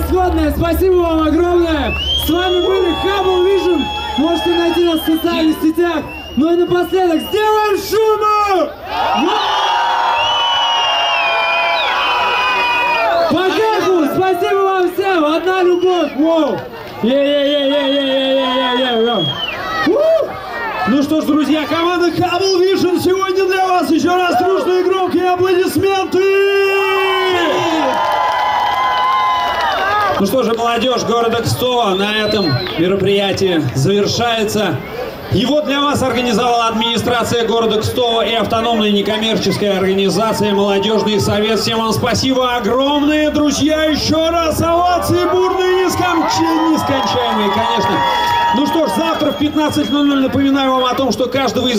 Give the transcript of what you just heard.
превосходное. Спасибо вам огромное. С вами были Хаббл Vision. Можете найти нас в социальных сетях. Ну и напоследок сделаем шуму. По кайфу! Спасибо вам всем! Одна любовь! Воу! Ну что ж, друзья, команда Хаббл Vision сегодня для вас. Еще раз дружные громкие аплодисменты! Ну что же, молодежь города Кстово на этом мероприятии завершается. Его для вас организовала администрация города Кстово и автономная некоммерческая организация «Молодежный совет». Всем вам спасибо огромное, друзья. Еще раз овации бурные, несконч- нескончаемые, конечно. Ну что ж, завтра в 15.00 напоминаю вам о том, что каждого из вас